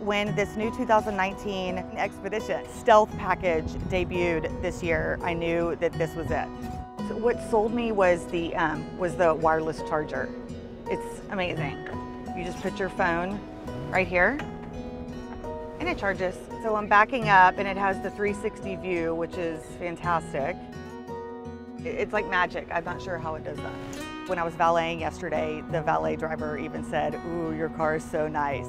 When this new 2019 Expedition Stealth package debuted this year, I knew that this was it. So what sold me was the um, was the wireless charger. It's amazing. You just put your phone right here, and it charges. So I'm backing up, and it has the 360 view, which is fantastic. It's like magic. I'm not sure how it does that. When I was valeting yesterday, the valet driver even said, "Ooh, your car is so nice."